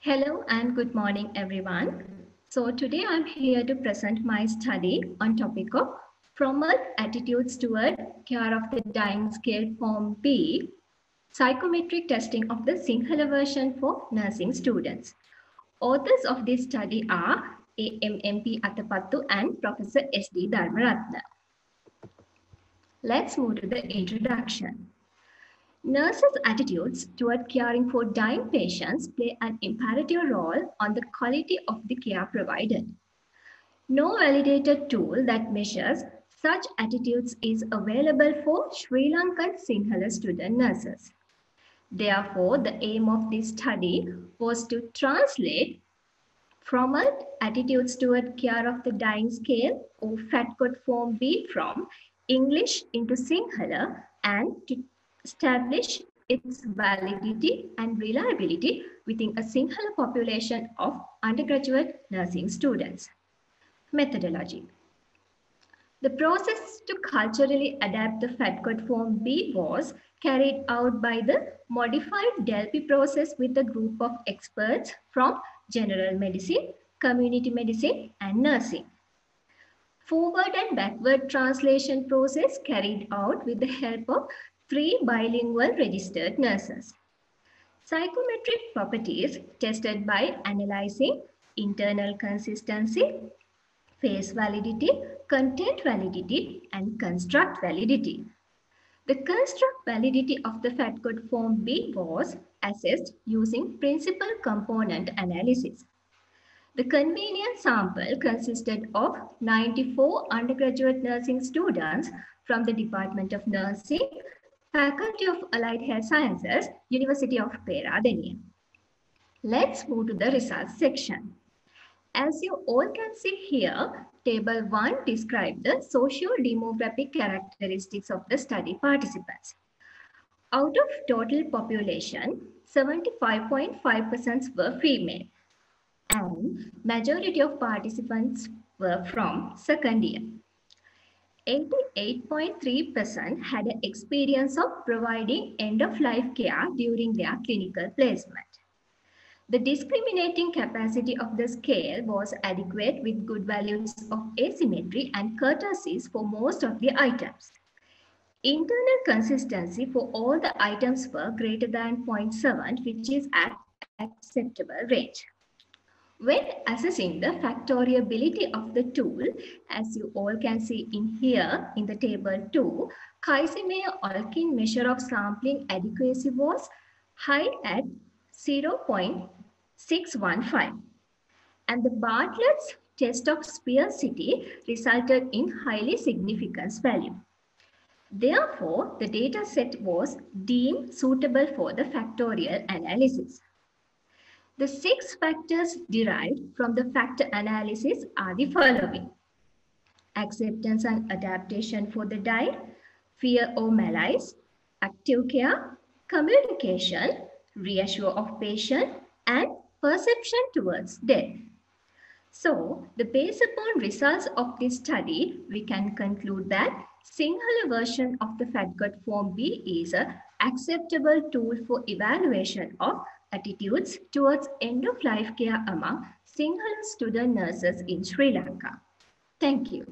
Hello and good morning, everyone. So today I'm here to present my study on topic of Frommelt attitudes toward care of the dying scale form B, psychometric testing of the Sinhala version for nursing students. Authors of this study are AMMP Atapattu and Professor S.D. Dharmaratna. Let's move to the introduction. Nurses' attitudes toward caring for dying patients play an imperative role on the quality of the care provided. No validated tool that measures such attitudes is available for Sri Lankan Sinhala student nurses. Therefore, the aim of this study was to translate Frommelt attitudes toward care of the dying scale or FATCOD form B from English into Sinhala and to establish its validity and reliability within a Sinhala population of undergraduate nursing students. Methodology. The process to culturally adapt the FATCOD form B was carried out by the modified Delphi process with a group of experts from general medicine, community medicine, and nursing. Forward and backward translation process carried out with the help of three bilingual registered nurses. Psychometric properties tested by analyzing internal consistency, face validity, content validity, and construct validity. The construct validity of the FATCOD form B was assessed using principal component analysis. The convenience sample consisted of 94 undergraduate nursing students from the Department of Nursing, Faculty of Allied Health Sciences, University of Peradeniya. Let's move to the results section. As you all can see here, table 1 describes the socio-demographic characteristics of the study participants. Out of total population, 75.5% were female and majority of participants were from second year. 88.3% had an experience of providing end-of-life care during their clinical placement. The discriminating capacity of the scale was adequate with good values of asymmetry and kurtosis for most of the items. Internal consistency for all the items were greater than 0.7, which is at acceptable range. When assessing the factoriability of the tool, as you all can see in here in the table 2, Kaiser-Meyer-Olkin measure of sampling adequacy was high at 0.615. And the Bartlett's test of sphericity resulted in highly significant value. Therefore, the data set was deemed suitable for the factorial analysis. The six factors derived from the factor analysis are the following. Acceptance and adaptation for the diet, fear or malaise, active care, communication, reassure of patient, and perception towards death. So, the based upon results of this study, we can conclude that Sinhala version of the FATCOD form B is a acceptable tool for evaluation of attitudes towards end-of-life care among Sinhala student nurses in Sri Lanka. Thank you.